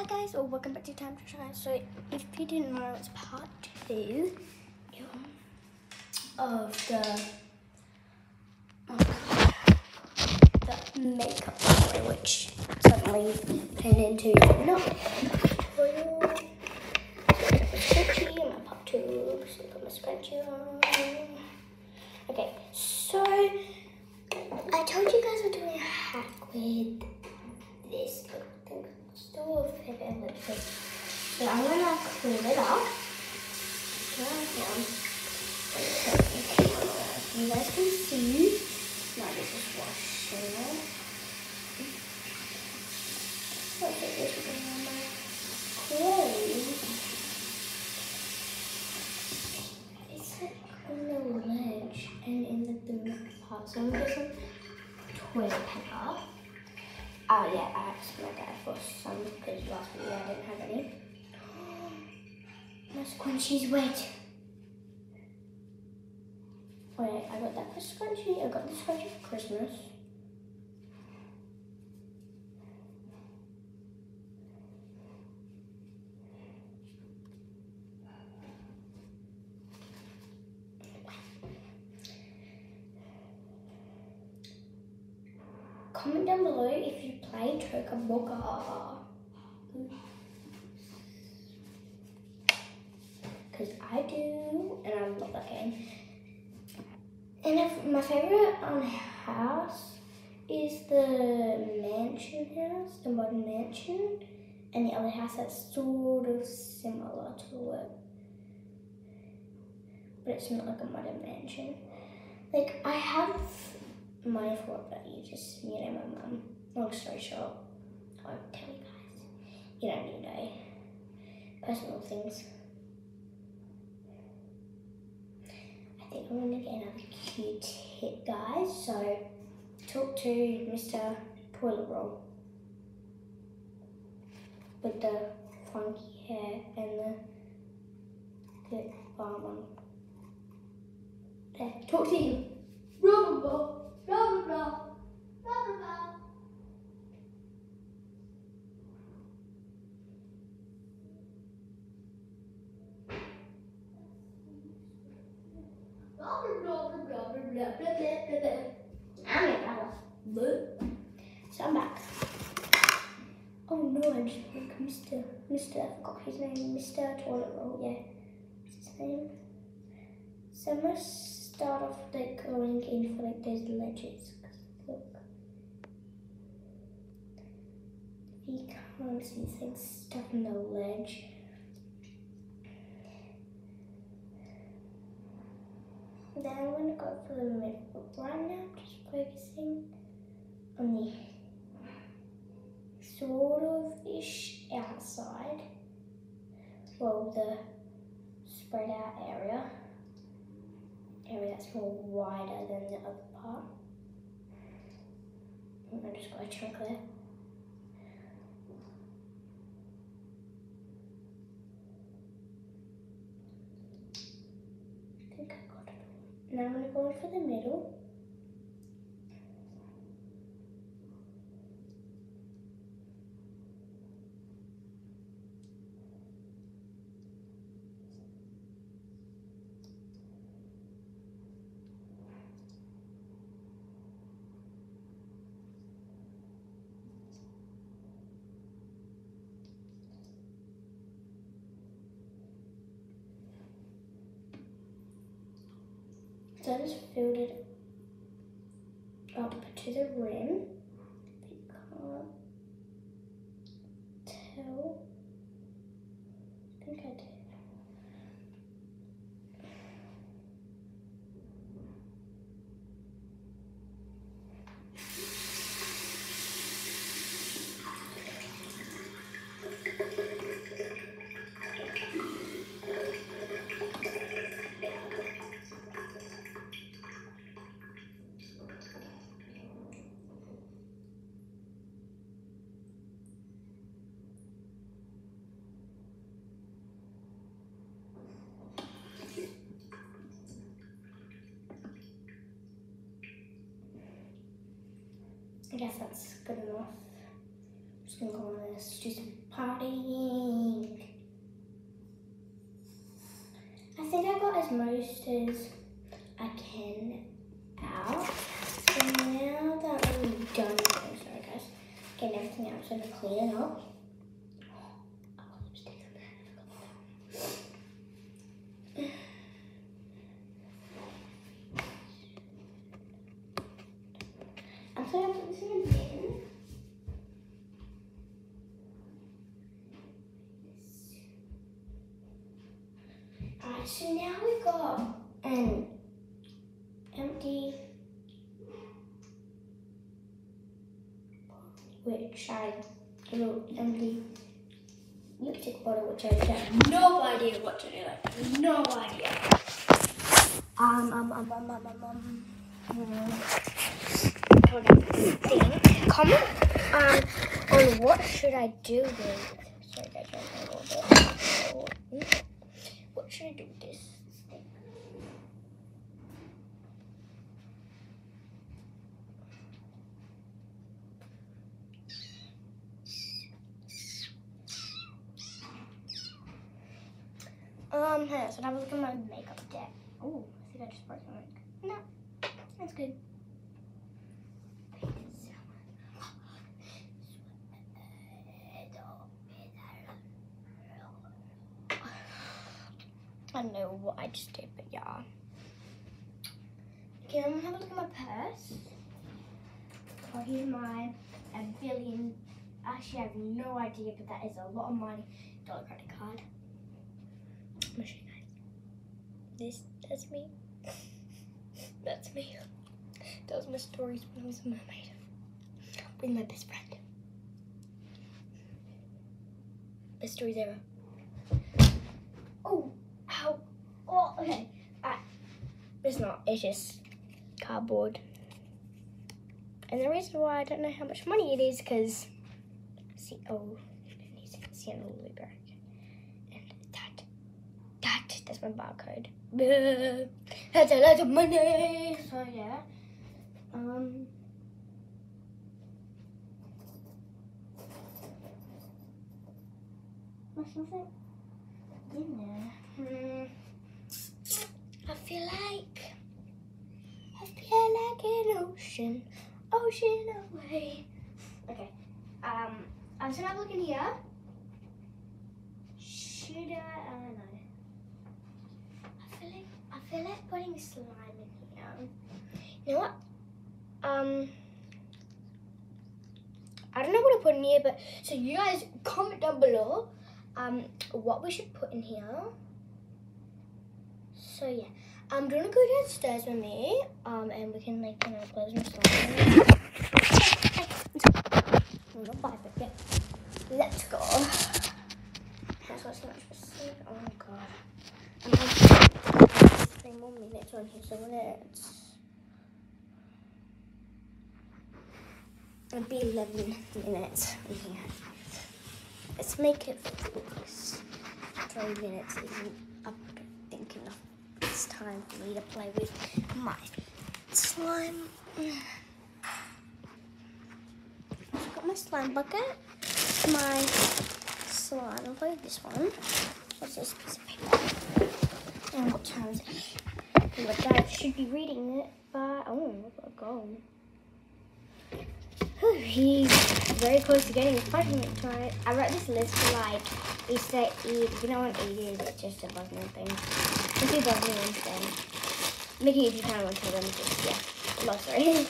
Hi guys, or welcome back to Time to Shine. So if you didn't know, it's part two um, of the oh, the makeup tutorial, which suddenly turned into no tutorial. My my scrunchie. Okay, so I told you guys we're doing a hack with this little thing. Still a fair bit of lipstick. So I'm gonna clean it up. Right down. You guys can see. Now this is washing it. Let's put this on my clothes. It's like on the ledge and in the thing part. So I'm Oh yeah, I asked my dad for some because last video I didn't have any. My scrunchie's wet. Wait, I got that for scrunchie. I got the scrunchie for Christmas. Comment down below if you play Toca Boca. Because I do, and I love that game. And if my favorite um, house is the mansion house, the modern mansion, and the other house that's sort of similar to it. But it's not like a modern mansion. Like, I have money fault but you just, you know, my mum. Long story short, I won't tell you guys. You don't need to know personal things. I think I'm gonna get another cute tip, guys. So, talk to Mr. Toilet Roll with the funky hair and the the farm on. There, talk to. Rubber ball, Rubber ball. Rubber ball. Rubber, rubber, rubber, rubber, rubber. I'm in trouble. So I'm back. Oh no, I just think Mr. Mr. I forgot his name. Mr. Toilet Roll, yeah. What's his name? Summers start off going in for like those ledges. Look. You can't see things stuck in the ledge. Then I'm gonna go for the middle. But right now I'm just focusing on the sort of ish outside. Well, the spread out area. Area that's more wider than the other part. Gonna just go a chunk there. I think I got it. Now I'm gonna go in for the middle. that is filled up to the rim. I guess that's good enough. I'm Just gonna go on this, do some partying. I think I got as most as I can out. So now that I'm done, oh, sorry guys, getting everything out, so I'm gonna clean it up. I got lipstick on there, I forgot that. In. Alright, so now we've got an empty which I little empty lipstick bottle which I have no idea what to do like no idea. Um um um um um um um on. think. Comment um on what should I do with sorry guys little what should I do with this? Um, on, so now look at my makeup deck. Oh, I think I just broke something. No, that's good. I don't know what I just did, but yeah. Okay, I'm gonna have a look at my purse. Oh, here's my a billion. Actually, I have no idea, but that is a lot of money. Dollar credit card. I'm gonna show you guys. This, that's me. that's me. That was my stories when I was a mermaid. With my best friend. Best stories ever. Oh, ow. Oh, okay. Ah, it's not. It's just cardboard. And the reason why I don't know how much money it is because, see, oh, see all the back. And that, that, that's my barcode. That's a lot of money. So yeah. Um. There's nothing in there. Hmm. I feel like I feel like an ocean, ocean away. Okay. Um, I'm just gonna look in here. Should I? I don't know. I feel like I feel like putting slime in here. You know what? Um. I don't know what to put in here, but so you guys comment down below um what we should put in here. So yeah. I'm you wanna go downstairs with me? Um, and we can like you know close and yeah. Let's go. Oh my god. I'm having three more minutes on here, so let's. It'll be 11 minutes in here. Let's make it focus. Three minutes isn't, don't think enough. It's time for me to play with my slime. I've got my slime bucket, my slime. I'll play with this one. What's this piece of paper? And what time is it? My dad should be reading it, but oh, I've got to He's very close to getting his punishment tonight. I wrote this list for like Easter Eve. You know what Eve is? It's just a Bosnian thing. Let's do Bosnian then. Mickey, if you kind of want to them, just yeah, long story.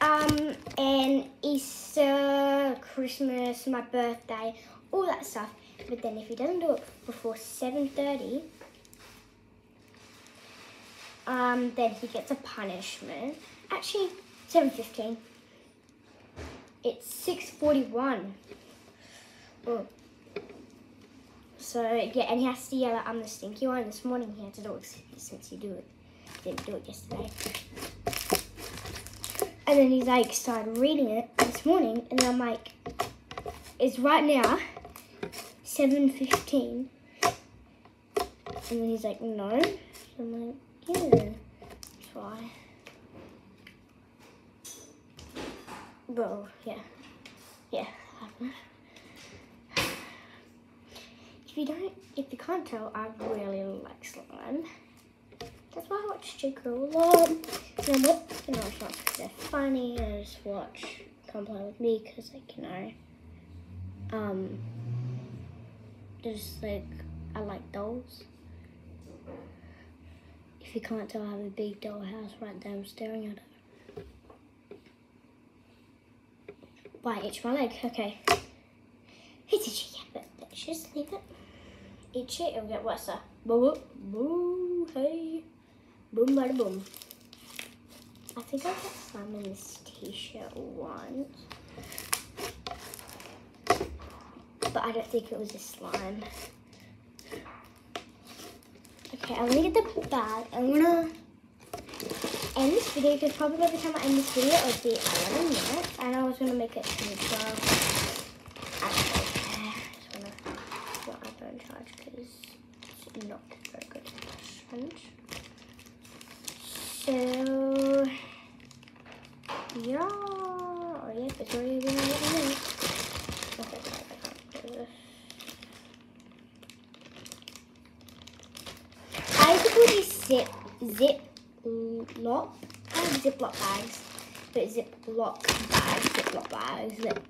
um, and Easter, Christmas, my birthday, all that stuff. But then if he doesn't do it before seven thirty, um, then he gets a punishment. Actually, seven fifteen. It's six forty-one. Oh. So yeah, and he has to yell out, "I'm the stinky one." This morning he had to do it since he do it didn't do it yesterday. And then he's like started reading it this morning, and I'm like, "It's right now, seven fifteen. And then he's like, "No." I'm like, "Yeah, that's why." Well, yeah. Yeah. If you don't, if you can't tell, I really like slime. That's why I watch Jake a lot. And you know, not because they're funny. I just watch Come Play With Me because, like, you know, um, just like, I like dolls. If you can't tell, I have a big doll house right there. I'm staring at it. Why itch my leg? Okay. It's itchy, yeah, but let's just leave it. Itch it, it'll get worse. Boo, boo, boo, hey. Boom, bada boom. I think I got slime in this t-shirt once. But I don't think it was a slime. Okay, I'm gonna get the bag. I'm gonna end this video because probably by the time I end this video it'll be 11 minutes. And I was gonna make it to 12. Actually, I just wanna put iPhone charge because it's not very good sponge. So, yeah. Oh, yeah, it's already been 11 minutes. Okay, I can't do this. I to call these zip, zip ziplock bags, but ziplock bags, ziplock bags,